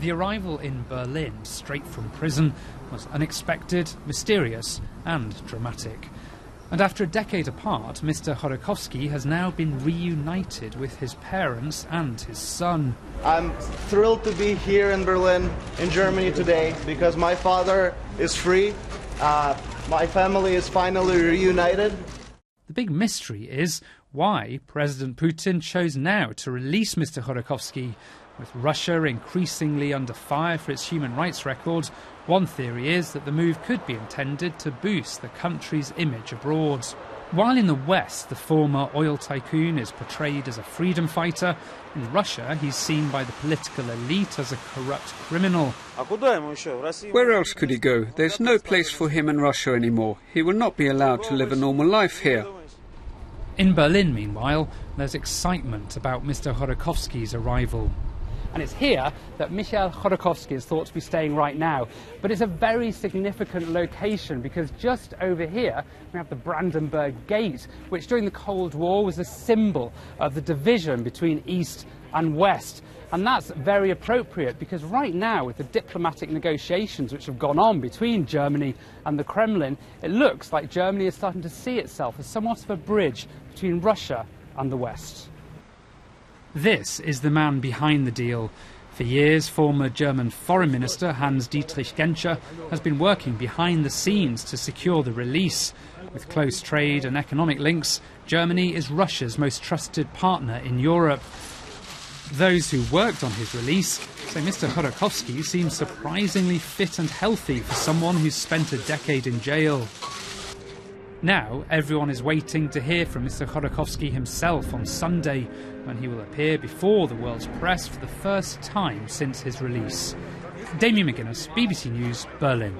The arrival in Berlin, straight from prison, was unexpected, mysterious, and dramatic. And after a decade apart, Mr. Khodorkovsky has now been reunited with his parents and his son. I'm thrilled to be here in Berlin, in Germany today, because my father is free. Uh, my family is finally reunited. The big mystery is why President Putin chose now to release Mr. Khodorkovsky with Russia increasingly under fire for its human rights record, one theory is that the move could be intended to boost the country's image abroad. While in the West, the former oil tycoon is portrayed as a freedom fighter, in Russia he's seen by the political elite as a corrupt criminal. Where else could he go? There's no place for him in Russia anymore. He will not be allowed to live a normal life here. In Berlin, meanwhile, there's excitement about Mr. Khodorkovsky's arrival. And it's here that Mikhail Khodorkovsky is thought to be staying right now. But it's a very significant location because just over here we have the Brandenburg Gate, which during the Cold War was a symbol of the division between East and West. And that's very appropriate because right now, with the diplomatic negotiations which have gone on between Germany and the Kremlin, it looks like Germany is starting to see itself as somewhat of a bridge between Russia and the West. This is the man behind the deal. For years, former German Foreign Minister Hans Dietrich Genscher has been working behind the scenes to secure the release. With close trade and economic links, Germany is Russia's most trusted partner in Europe. Those who worked on his release say Mr. Khodorkovsky seems surprisingly fit and healthy for someone who's spent a decade in jail. Now, everyone is waiting to hear from Mr. Khodorkovsky himself on Sunday, when he will appear before the world's press for the first time since his release. Damien McGuinness, BBC News, Berlin.